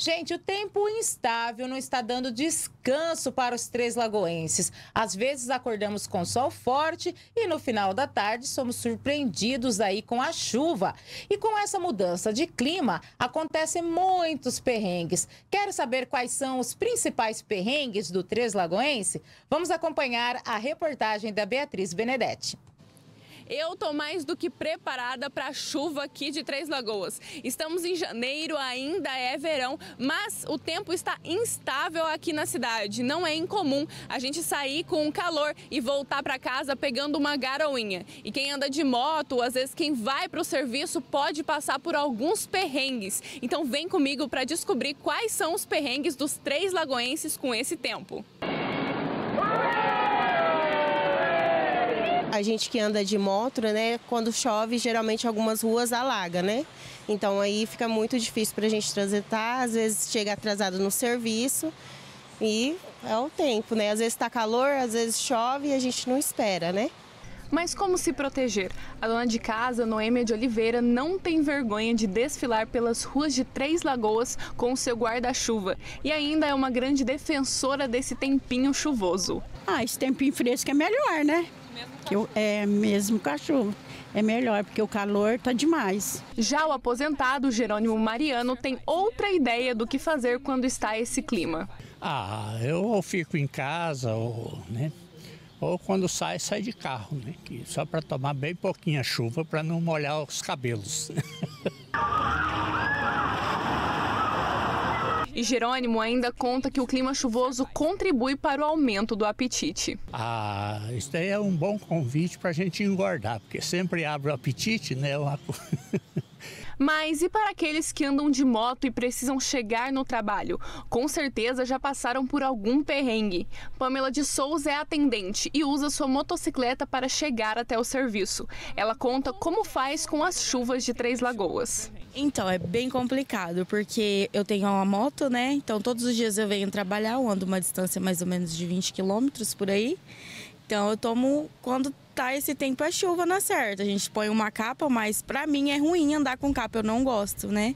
Gente, o tempo instável não está dando descanso para os três lagoenses. Às vezes acordamos com sol forte e no final da tarde somos surpreendidos aí com a chuva. E com essa mudança de clima, acontecem muitos perrengues. Quero saber quais são os principais perrengues do Três Lagoense? Vamos acompanhar a reportagem da Beatriz Benedetti. Eu tô mais do que preparada para a chuva aqui de Três Lagoas. Estamos em janeiro, ainda é verão, mas o tempo está instável aqui na cidade. Não é incomum a gente sair com calor e voltar para casa pegando uma garoinha. E quem anda de moto, às vezes quem vai para o serviço pode passar por alguns perrengues. Então vem comigo para descobrir quais são os perrengues dos três lagoenses com esse tempo. A gente que anda de moto, né, quando chove, geralmente algumas ruas alaga, né? Então aí fica muito difícil para a gente transitar, às vezes chega atrasado no serviço e é o tempo, né? Às vezes está calor, às vezes chove e a gente não espera, né? Mas como se proteger? A dona de casa, Noêmia de Oliveira, não tem vergonha de desfilar pelas ruas de Três Lagoas com o seu guarda-chuva e ainda é uma grande defensora desse tempinho chuvoso. Ah, esse tempinho fresco é melhor, né? Que eu, é mesmo cachorro. É melhor, porque o calor tá demais. Já o aposentado Jerônimo Mariano tem outra ideia do que fazer quando está esse clima. Ah, eu fico em casa, ou, né? ou quando sai, sai de carro, né? só para tomar bem pouquinha chuva para não molhar os cabelos. E Jerônimo ainda conta que o clima chuvoso contribui para o aumento do apetite. Ah, isso daí é um bom convite para a gente engordar, porque sempre abre o apetite, né? Uma... Mas e para aqueles que andam de moto e precisam chegar no trabalho? Com certeza já passaram por algum perrengue. Pamela de Souza é atendente e usa sua motocicleta para chegar até o serviço. Ela conta como faz com as chuvas de Três Lagoas. Então, é bem complicado, porque eu tenho uma moto, né? Então, todos os dias eu venho trabalhar, eu ando uma distância mais ou menos de 20 quilômetros por aí. Então, eu tomo quando tá esse tempo é chuva na certa. A gente põe uma capa, mas para mim é ruim andar com capa, eu não gosto, né?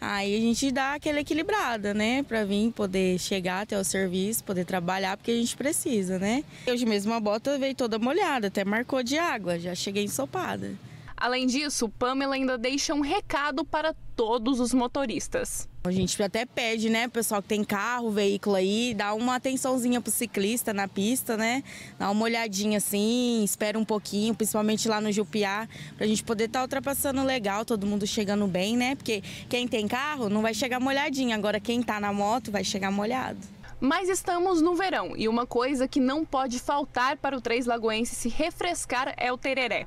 Aí a gente dá aquela equilibrada, né? Pra vir poder chegar até o serviço, poder trabalhar, porque a gente precisa, né? Hoje mesmo a bota veio toda molhada, até marcou de água, já cheguei ensopada. Além disso, Pamela ainda deixa um recado para todos os motoristas. A gente até pede, né, pessoal que tem carro, veículo aí, dá uma atençãozinha pro ciclista na pista, né? Dá uma olhadinha assim, espera um pouquinho, principalmente lá no Jupiá, pra gente poder estar tá ultrapassando legal, todo mundo chegando bem, né? Porque quem tem carro não vai chegar molhadinho, agora quem tá na moto vai chegar molhado. Mas estamos no verão e uma coisa que não pode faltar para o Três Lagoense se refrescar é o tereré.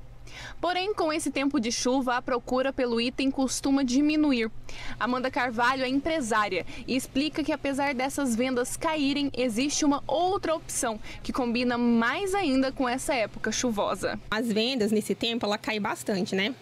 Porém, com esse tempo de chuva, a procura pelo item costuma diminuir. Amanda Carvalho é empresária e explica que, apesar dessas vendas caírem, existe uma outra opção que combina mais ainda com essa época chuvosa. As vendas nesse tempo ela cai bastante, né?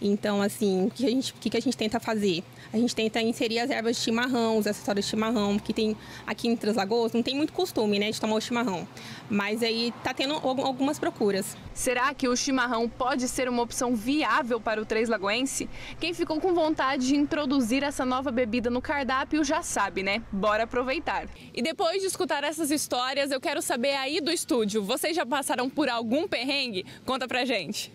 Então, assim, o que a gente, o que a gente tenta fazer? A gente tenta inserir as ervas de chimarrão, os acessórios de chimarrão, que tem aqui em Três Lagoas, não tem muito costume, né, de tomar o chimarrão. Mas aí tá tendo algumas procuras. Será que o chimarrão pode ser uma opção viável para o Três Lagoense? Quem ficou com vontade de introduzir essa nova bebida no cardápio já sabe, né? Bora aproveitar. E depois de escutar essas histórias, eu quero saber aí do estúdio, vocês já passaram por algum perrengue? Conta pra gente.